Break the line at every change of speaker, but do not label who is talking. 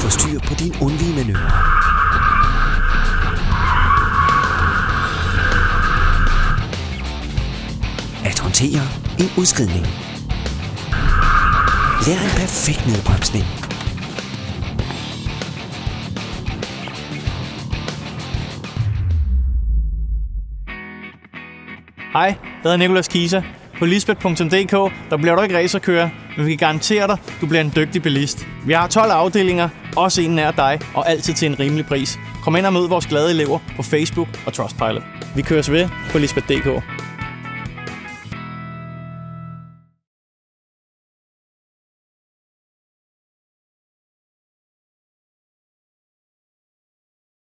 få styr på din undvige manøvre. At håndtere en udskridning. Lær en perfekt nedbremsning.
Hej, jeg hedder Nikolas Kisa. På lisbeth.dk der bliver du ikke racerkører, men vi kan garantere dig, du bliver en dygtig bilist. Vi har 12 afdelinger, også en nær dig, og altid til en rimelig pris. Kom ind og mød vores glade elever på Facebook og Trustpilot. Vi køres ved på lisbeth.dk.